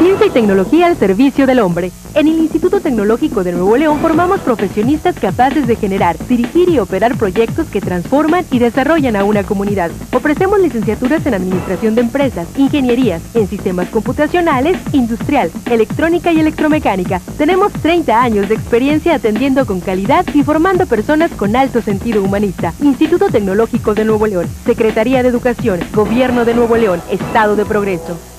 Ciencia y tecnología al servicio del hombre. En el Instituto Tecnológico de Nuevo León formamos profesionistas capaces de generar, dirigir y operar proyectos que transforman y desarrollan a una comunidad. Ofrecemos licenciaturas en Administración de Empresas, Ingenierías, en Sistemas Computacionales, Industrial, Electrónica y Electromecánica. Tenemos 30 años de experiencia atendiendo con calidad y formando personas con alto sentido humanista. Instituto Tecnológico de Nuevo León, Secretaría de Educación, Gobierno de Nuevo León, Estado de Progreso.